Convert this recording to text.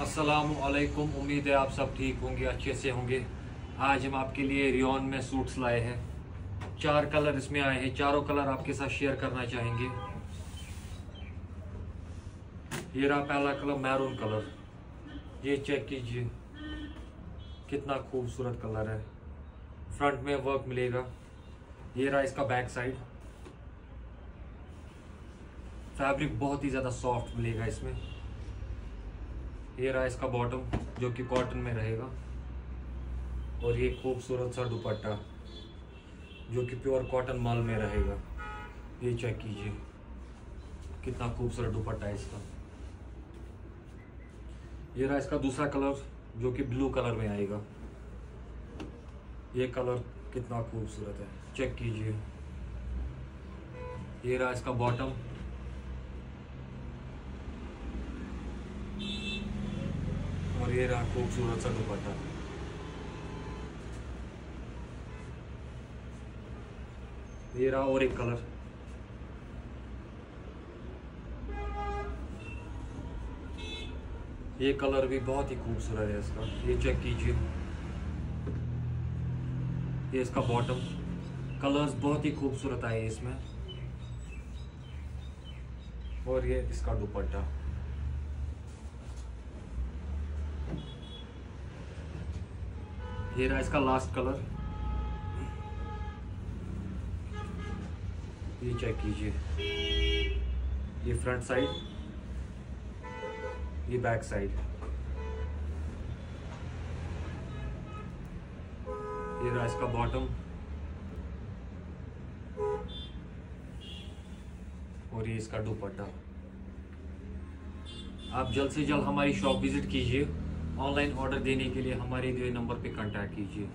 असलकुम उम्मीद है आप सब ठीक होंगे, अच्छे से होंगे। आज हम आपके लिए रियोन में सूट्स लाए हैं। चार कलर इसमें आए हैं। चारों कलर आपके साथ शेयर करना चाहेंगे। ये रहा पहला कलर, मैरून कलर। ये चेक कीजिए, कितना खूबसूरत कलर है। फ्रंट में वर्क मिलेगा। ये रहा इसका बैक साइड। फैब्रिक बहुत ही ज़्यादा सॉफ्ट मिलेगा इसमें। ये रहा इसका बॉटम जो कि कॉटन में रहेगा। और ये खूबसूरत सा दुपट्टा, जो कि प्योर कॉटन माल में रहेगा। ये चेक कीजिए। कितना खूबसूरत दुपट्टा है इसका। ये रहा इसका दूसरा कलर जो कि ब्लू कलर में आएगा। ये कलर कितना खूबसूरत है। चेक कीजिए। ये रहा इसका बॉटम ये रहा खूबसूरत सा दुपट्टा ये रहा और एक कलर ये कलर भी बहुत ही खूबसूरत है इसका ये चेक कीजिए ये इसका बॉटम कलर्स बहुत ही खूबसूरत आए इसमें और ये इसका दुपट्टा ये रहा इसका लास्ट कलर ये चेक कीजिए। ये फ्रंट साइड ये बैक साइड ये रहा इसका बॉटम और ये इसका दुपट्टा। आप जल्द से जल्द हमारी शॉप विज़िट कीजिए। ऑनलाइन ऑर्डर देने के लिए हमारे दिए नंबर पे कांटेक्ट कीजिए।